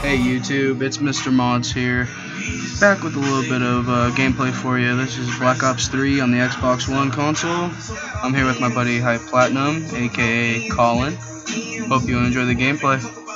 Hey YouTube, it's Mr. Mods here, back with a little bit of uh, gameplay for you. This is Black Ops 3 on the Xbox One console. I'm here with my buddy High Platinum, aka Colin. Hope you enjoy the gameplay.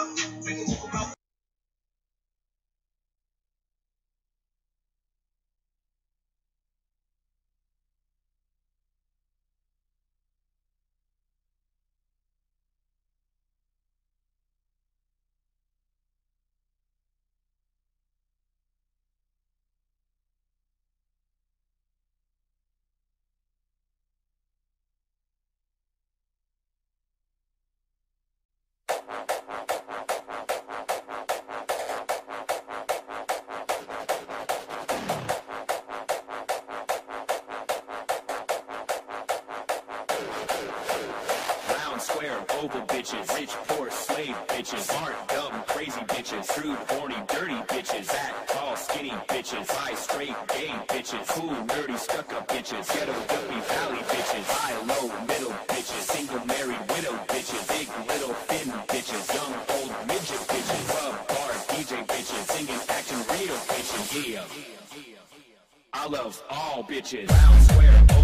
Square, oval bitches, rich, poor, slave bitches, smart, dumb, crazy bitches, crude, horny, dirty bitches, fat, tall, skinny bitches, high, straight, gay bitches, cool, nerdy, stuck-up bitches, ghetto, duppy, valley bitches, high, low, middle bitches, single, married, widow bitches, big, little, thin bitches, young, old, midget bitches, club, bar, DJ bitches, singing, acting, real bitches, yeah. I love all bitches, round, square, oval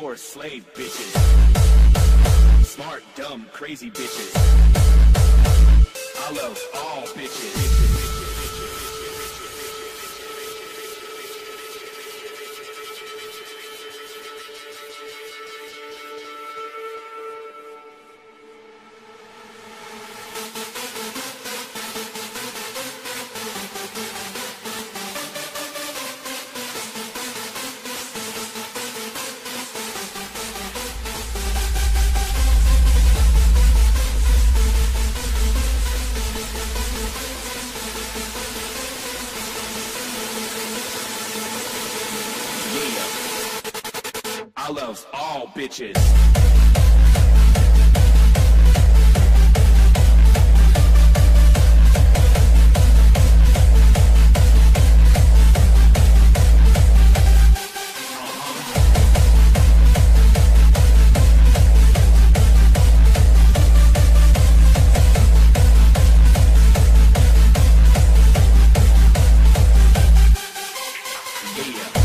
Poor, slave bitches. Smart, dumb, crazy bitches. I love all bitches. I love all bitches. Yeah.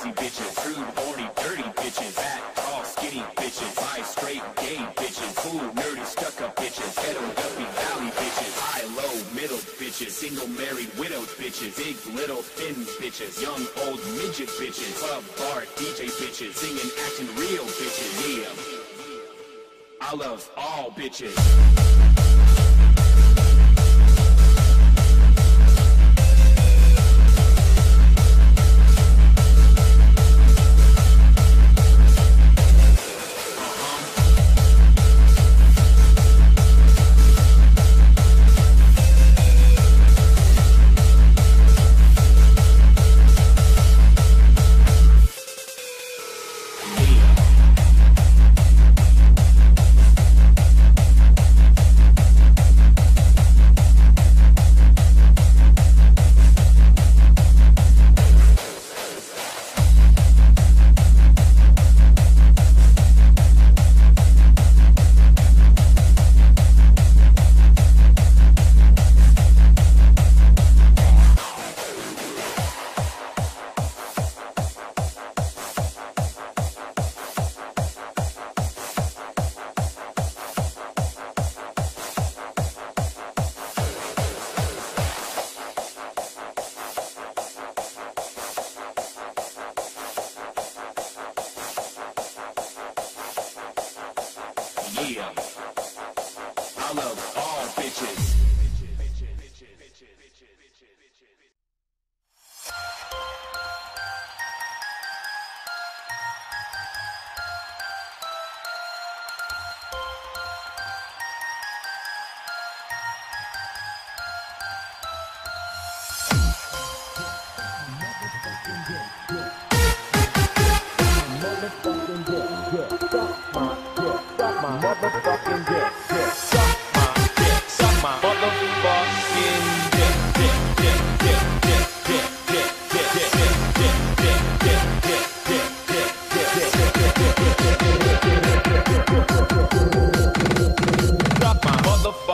Crazy bitches, crude, horny, dirty bitches, fat, tall, skinny bitches, high, straight, gay bitches, cool, nerdy, stuck-up bitches, ghetto, yuppie, valley bitches, high, low, middle bitches, single, married, widowed bitches, big, little, thin bitches, young, old, midget bitches, club, bar, DJ bitches, singing, acting, real bitches, yeah. I love all bitches.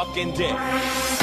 fucking dick.